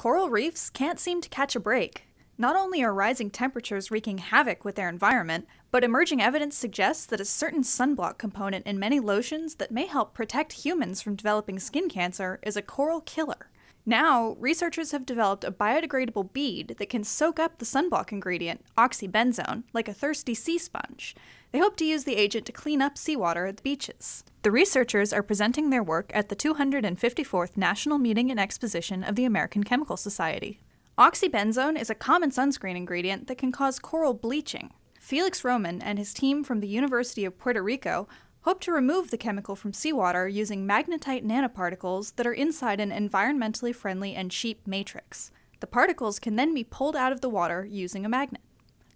Coral reefs can't seem to catch a break. Not only are rising temperatures wreaking havoc with their environment, but emerging evidence suggests that a certain sunblock component in many lotions that may help protect humans from developing skin cancer is a coral killer. Now, researchers have developed a biodegradable bead that can soak up the sunblock ingredient, oxybenzone, like a thirsty sea sponge. They hope to use the agent to clean up seawater at the beaches. The researchers are presenting their work at the 254th National Meeting and Exposition of the American Chemical Society. Oxybenzone is a common sunscreen ingredient that can cause coral bleaching. Felix Roman and his team from the University of Puerto Rico hope to remove the chemical from seawater using magnetite nanoparticles that are inside an environmentally friendly and cheap matrix. The particles can then be pulled out of the water using a magnet.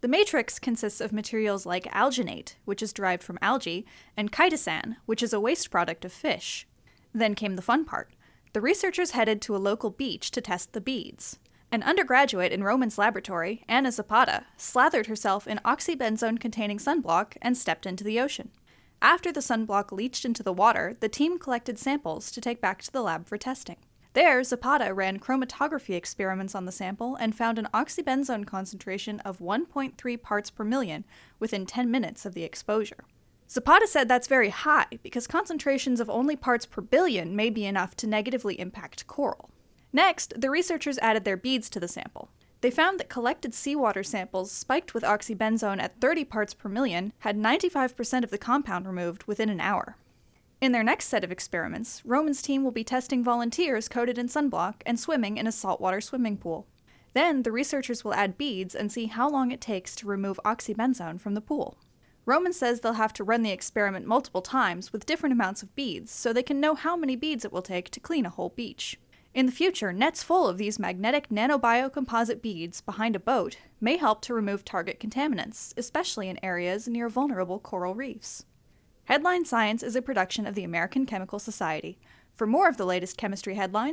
The matrix consists of materials like alginate, which is derived from algae, and chitosan, which is a waste product of fish. Then came the fun part. The researchers headed to a local beach to test the beads. An undergraduate in Roman's laboratory, Anna Zapata, slathered herself in oxybenzone containing sunblock and stepped into the ocean. After the sunblock leached into the water, the team collected samples to take back to the lab for testing. There, Zapata ran chromatography experiments on the sample and found an oxybenzone concentration of 1.3 parts per million within 10 minutes of the exposure. Zapata said that's very high because concentrations of only parts per billion may be enough to negatively impact coral. Next, the researchers added their beads to the sample. They found that collected seawater samples spiked with oxybenzone at 30 parts per million had 95% of the compound removed within an hour. In their next set of experiments, Roman's team will be testing volunteers coated in sunblock and swimming in a saltwater swimming pool. Then, the researchers will add beads and see how long it takes to remove oxybenzone from the pool. Roman says they'll have to run the experiment multiple times with different amounts of beads so they can know how many beads it will take to clean a whole beach. In the future, nets full of these magnetic nanobiocomposite beads behind a boat may help to remove target contaminants, especially in areas near vulnerable coral reefs. Headline Science is a production of the American Chemical Society. For more of the latest chemistry headlines,